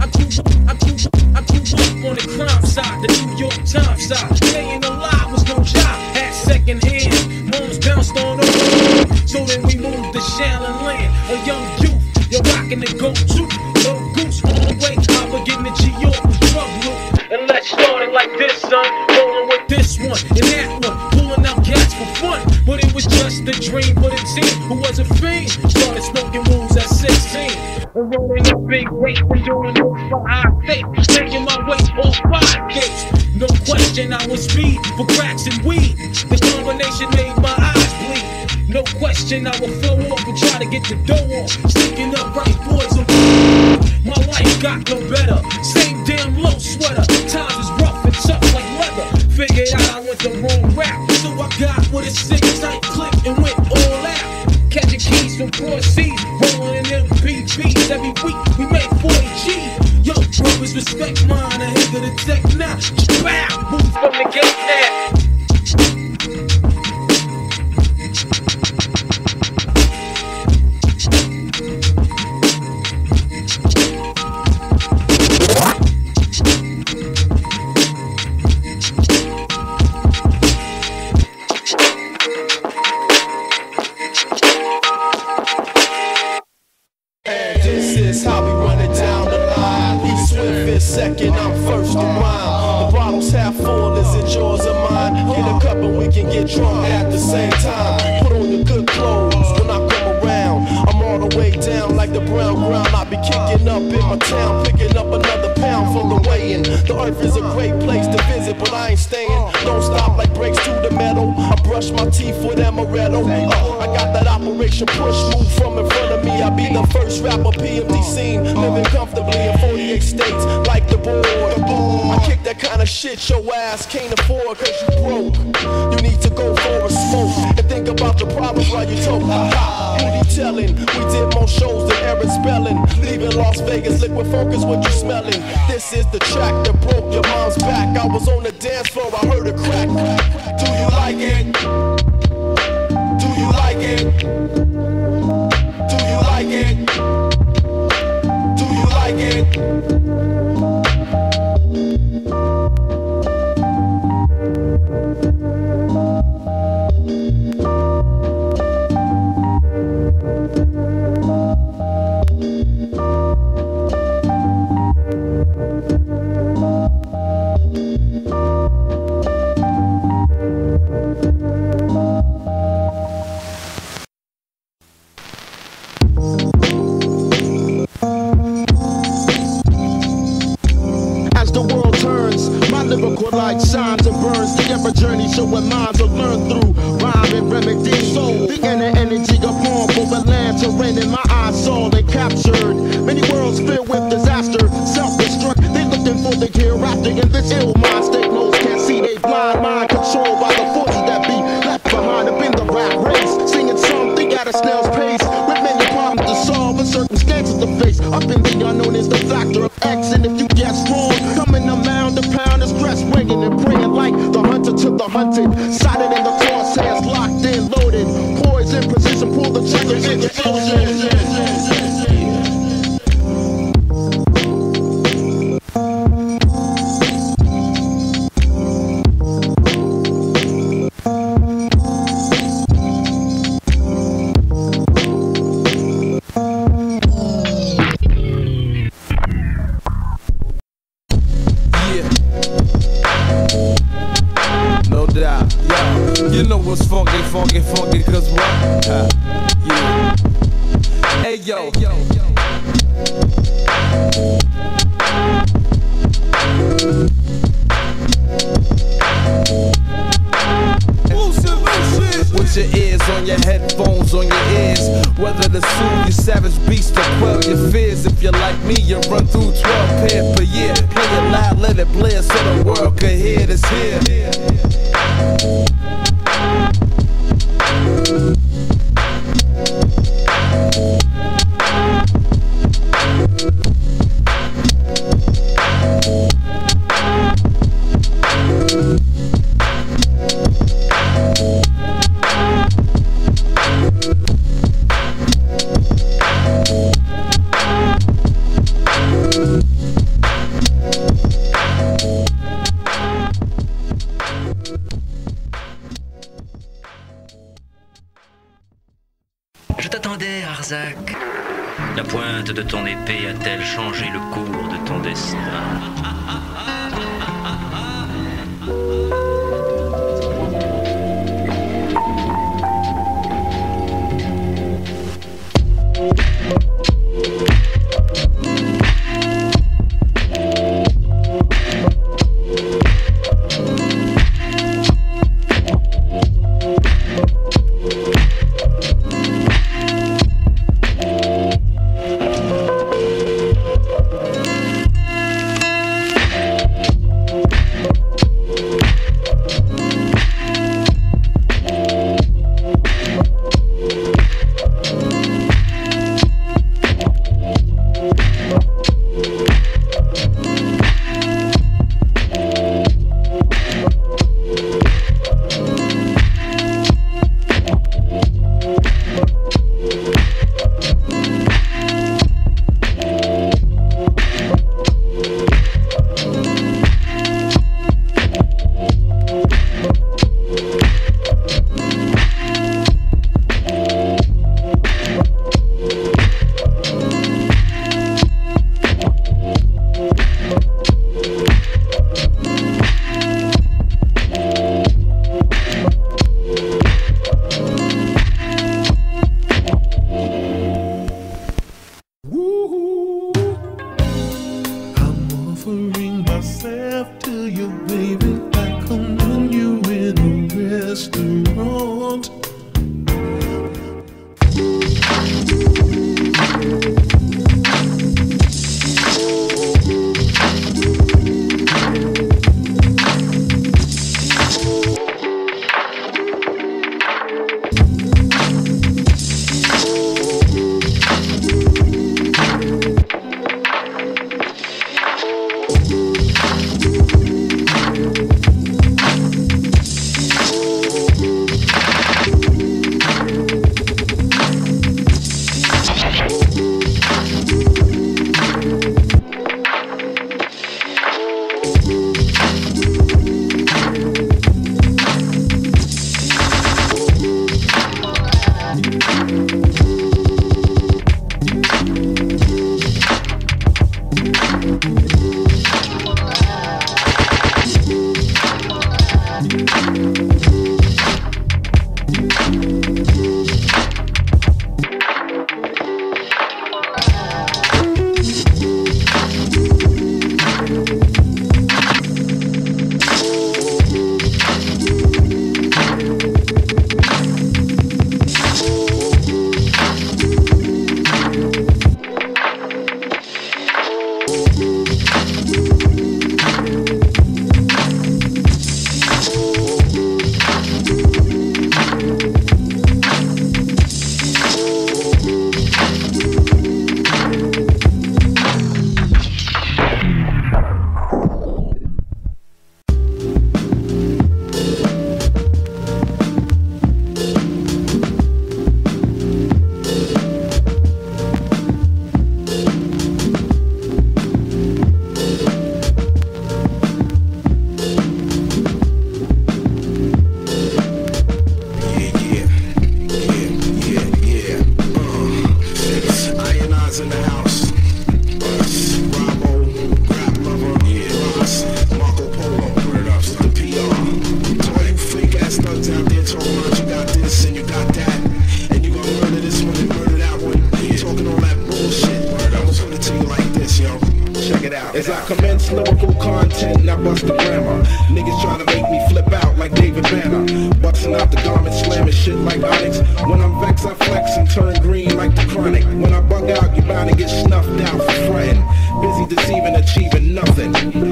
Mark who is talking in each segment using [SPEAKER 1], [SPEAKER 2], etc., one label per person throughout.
[SPEAKER 1] I grew up, on the crime side, the New York Times side. Staying alive was no job, had second hand. Moms bounced on over, so then we moved to Shallon Land. A young youth, you're rocking the go-to. Little goose on the way, I begin to G York with drug loot. And let's start it like this, son. Rolling with this one and that one, pulling out gas for fun. But it was just a dream for the team who was a fiend. Started smoking rules at 16. And rolling up big weight and doing Taking my five gates. No question, I was speed for cracks and weed. The combination made my eyes bleed. No question, I will flow off and try to get the dough off. Sneaking up right boys my life got no better. Same The
[SPEAKER 2] bottle's half full, is it yours or mine? Get a cup and we can get drunk at the same time. Put on your good clothes when I come around. I'm all the way down like the brown ground. I be kicking up in my town, picking up another pound for the weighing. The earth is a great place to visit, but I ain't staying. Don't stop like brakes to the metal. I brush my teeth with amaretto. Uh, I got that operation push move from in front of me. I be the first rapper PMD scene, living comfortably in 48 states like the board. I kick that kind of shit your ass can't afford cause you broke. You need to go for a smoke and think about the problems while you talk. Who you telling? We did more shows than Aaron Spelling. Leaving Las Vegas, liquid focus, what you smelling? This is the track that broke your mom's back. I was on the dance floor, I heard a crack. Do you like it? Do you like it? Do you like it? Do you like it?
[SPEAKER 3] Snail's pace with many problems to solve and circumstances to face. Up in the unknown is the factor of X, and if you get strong, coming around the pound of stress, weighing and praying like the hunter to the hunted. Sighted in the crosshairs, locked in, loaded. Poised in position, pull the trigger, explosion.
[SPEAKER 4] You know what's funky, funky, funky, cause what? Uh, yeah. Hey yo. Hey, yo. With your ears on your headphones on your ears. Whether to soothe your savage beast or quell your fears. If you're like me, you run through 12 pair per year. Play it loud, let it blare so the world can hear this here.
[SPEAKER 5] you, baby, like I'm when you in a restaurant. achieving nothing.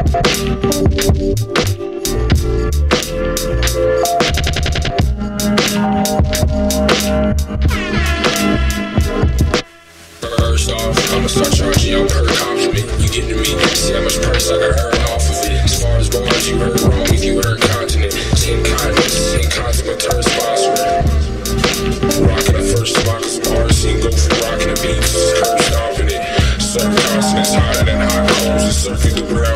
[SPEAKER 6] First off, I'ma start charging y'all per compliment. You gettin' to me, see how much price I can off of it. As bars, you heard wrong if you heard continent. Same kindness, same consequence, turn sponsor. Rocking the first spot, bars seen go for rockin' the beats. Curb stomping it. Serve consonants hotter than hot coals and circuit the
[SPEAKER 2] breath.